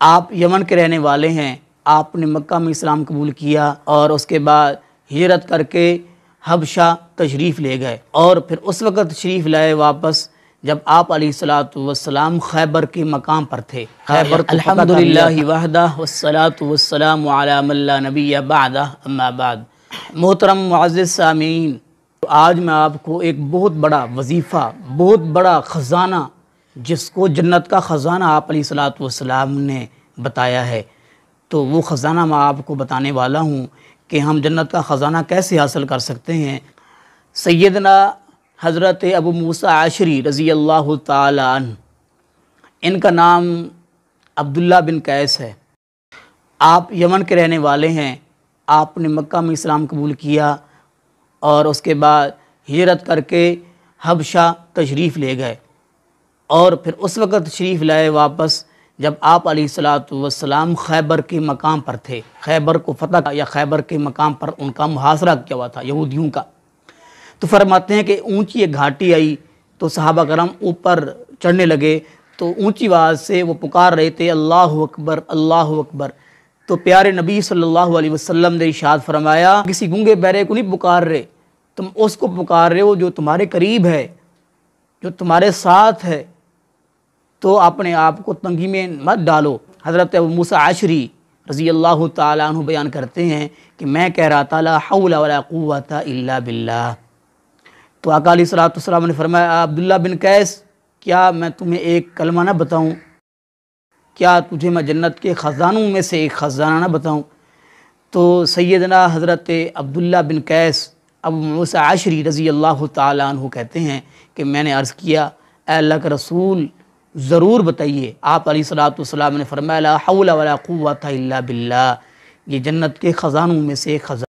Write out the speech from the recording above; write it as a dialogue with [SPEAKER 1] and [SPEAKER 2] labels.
[SPEAKER 1] आप यमन के रहने वाले हैं। आपने मक्का में इस्लाम कबूल किया और उसके बाद हिजरत करके हबशा तशरीफ़ ले गए और फिर उस वक़्त तशरीफ़ लाए वापस जब आप सलाम खैबर के मकाम पर थे। खैबर अल्हम्दुलिल्लाह वहदा वस्सलातु वस्सलामु अला मल्ला नबी बादा अम्मा मोहतरम सामीन, आज मैं आपको एक बहुत बड़ा वजीफ़ा, बहुत बड़ा ख़जाना जिसको जन्नत का ख़जाना आप सलाम ने बताया है तो वो ख़जाना मैं आपको बताने वाला हूँ कि हम जन्नत का ख़जाना कैसे हासिल कर सकते हैं। सैदना हज़रत अबू मूसा आशरी रज़ी अल्लाह तन इनका नाम अब्दुल्ला बिन कैस है। आप यमन के रहने वाले हैं, आपने मक्का में इस्लाम कबूल किया और उसके बाद हिजरत करके हबशा तशरीफ़ ले गए। और फिर उस वक़्त शरीफ लाए वापस, जब आप सलाम खैबर के मकाम पर थे। खैबर को फ़तह या खैबर के मकाम पर उनका मुहासरा किया हुआ था, यहूदियों का। तो फरमाते हैं कि ऊँची एक घाटी आई तो सहाबा करम ऊपर चढ़ने लगे तो ऊँची आवाज़ से वो पुकार रहे थे, अल्लाह अकबर अल्लाह अकबर। तो प्यारे नबी सल्लल्लाहु अलैहि वसल्लम ने इशाद फरमाया, किसी गूँगे बैरे को नहीं पुकार रहे। तुम उसको पुकार रहे हो जो तुम्हारे करीब है, जो तुम्हारे साथ है। तो अपने आप को तंगी में मत डालो। हज़रत मूसा आशरी रज़ी अल्लाह तु बयान करते हैं कि मैं कह रहा था क़ुव्वत इल्ला बिल्लाह। तो अकाली सलाम ने फरमाया अब्दुल्ला बिन कैस, क्या मैं तुम्हें एक कलमा ना बताऊँ? क्या तुझे मैं जन्नत के ख़जानों में से एक ख़जाना ना बताऊँ? तो सैदना हज़रत अब्दुल्ला बिन कैस, अब मूसा आशरी रज़ी अल्लाह तु कहते हैं कि मैंने अर्ज़ किया अल्लाह के रसूल ज़रूर बताइए। आप अली सलाम ने फरमाया हौला वाला इल्ला बिल्ला ये जन्नत के ख़जानों में से ख़जा